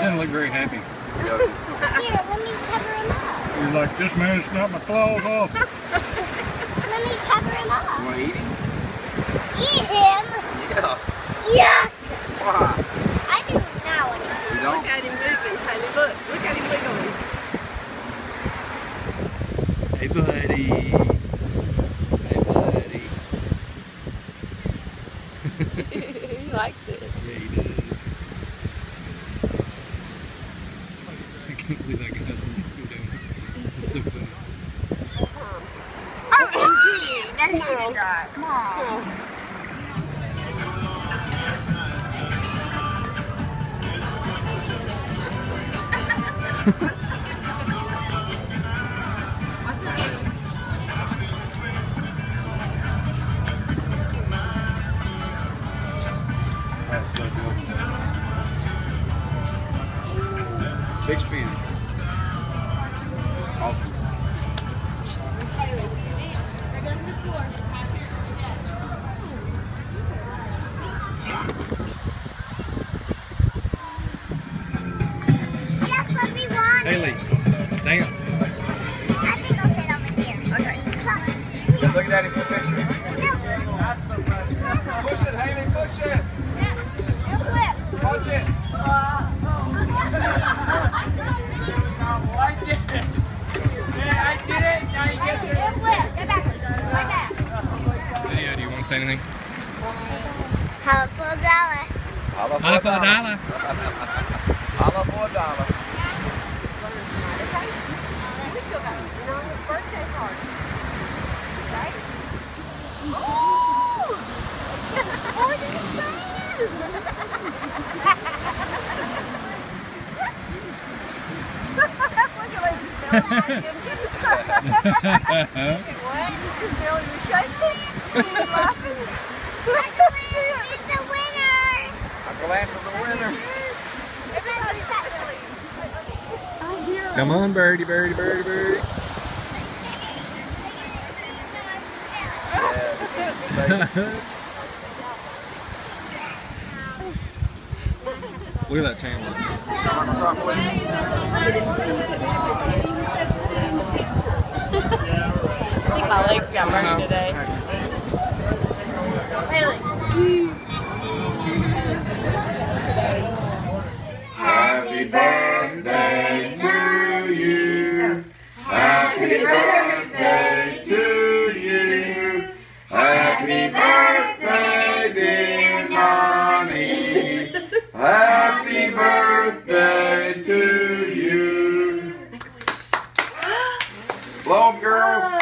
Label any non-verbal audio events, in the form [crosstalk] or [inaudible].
didn't look very happy. Here, let me cover him up. You're like, this man's got my claws off. let me cover him up. You want to eat him? Eat him? Yeah. Yuck. Why? I do now. You don't? Look at him moving, honey. Look. Look at him wiggling. Hey, buddy. Hey, buddy. [laughs] [laughs] he likes it. Believe that guy's in school doing it. It's so funny. Should have got. Come on. That's so good. Big spin. Awesome. That's what we wanted. Haley, dance. I think I'll sit over here. Okay. Come. Look at Daddy Lydia, do you want to say anything? Helpful dollar. Holla for a dollar. Holla for a dollar. We still got him on his birthday card. Right? Oh, this is Look at Lacey Bill. What? Bill, you're shaking? It's the winner. Uncle Lance is the winner. Come on, birdie, birdie, birdie, birdie. Look at that one. I think my legs got burned today. Happy birthday to you. Happy birthday to you. Happy birthday, dear mommy. Happy birthday to you. Blow 'em, girl.